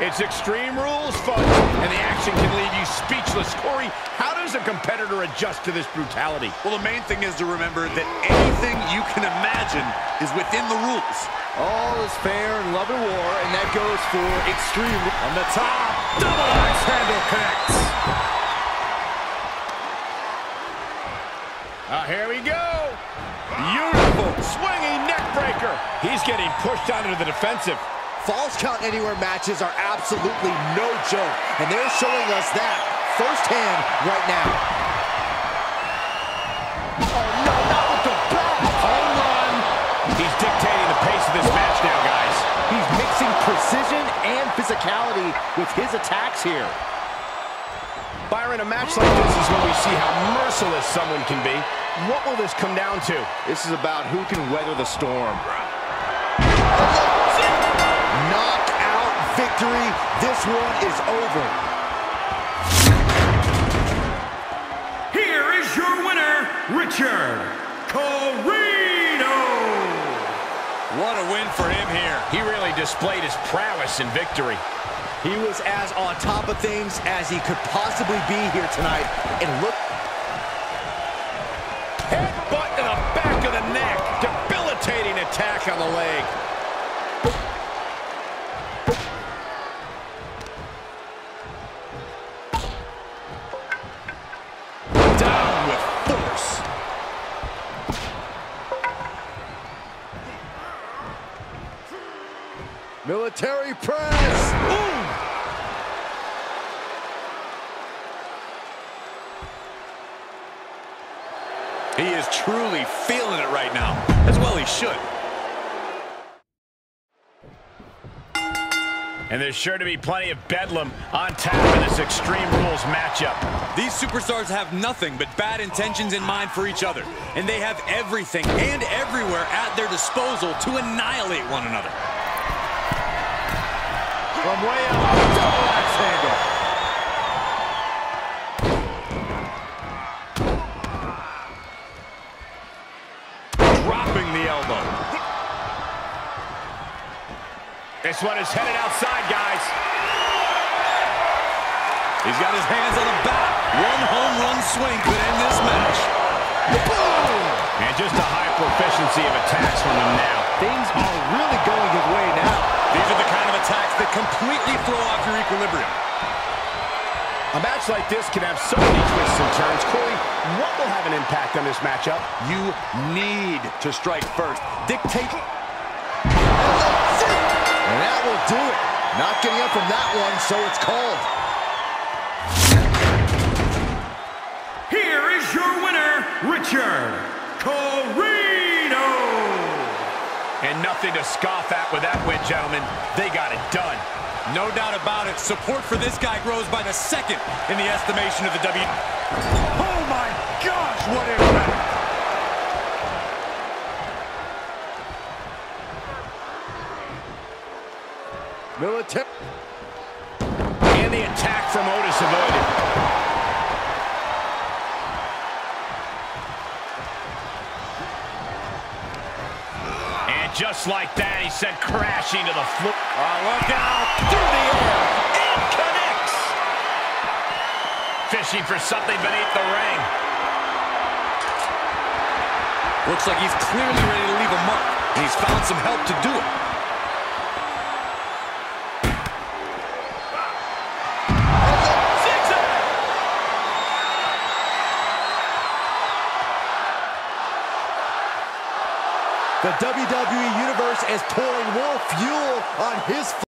It's Extreme Rules, folks, and the action can leave you speechless. Corey, how does a competitor adjust to this brutality? Well, the main thing is to remember that anything you can imagine is within the rules. All is fair in love and war, and that goes for Extreme. On the top, double axe handle connects. Uh, here we go. Beautiful swinging neck breaker. He's getting pushed onto the defensive. Falls count anywhere matches are absolutely no joke, and they're showing us that firsthand right now. Oh, no, not with the back. Home run. He's dictating the pace of this match now, guys. He's mixing precision and physicality with his attacks here. Byron, a match like this is when we see how merciless someone can be. What will this come down to? This is about who can weather the storm. Victory. This one is over. Here is your winner, Richard Corino. What a win for him here. He really displayed his prowess in victory. He was as on top of things as he could possibly be here tonight. And look. Headbutt to the back of the neck. Debilitating attack on the leg. Military press. He is truly feeling it right now, as well he should. And there's sure to be plenty of bedlam on tap in this Extreme Rules matchup. These superstars have nothing but bad intentions in mind for each other, and they have everything and everywhere at their disposal to annihilate one another. From way up, double axe handle. Dropping the elbow. This one is headed outside, guys. He's got his hands on the bat. One home run swing could end this match. Boom! And just a high proficiency of attacks from him now. Things are really going his way now. These are the kind of attacks that completely throw off your equilibrium. A match like this can have so many twists and turns. Corey, what will have an impact on this matchup? You need to strike first. Dictate. And that will do it. Not getting up from that one, so it's called. Here is your winner, Richard And nothing to scoff at with that win, gentlemen. They got it done. No doubt about it. Support for this guy grows by the second in the estimation of the W. Oh my gosh, what impact! Military. And the attack from Otis avoided. Just like that, he sent crashing to the floor. Oh, look out! Through the air! It connects! Fishing for something beneath the ring. Looks like he's clearly ready to leave a mark, and he's found some help to do it. The WWE Universe is pouring more fuel on his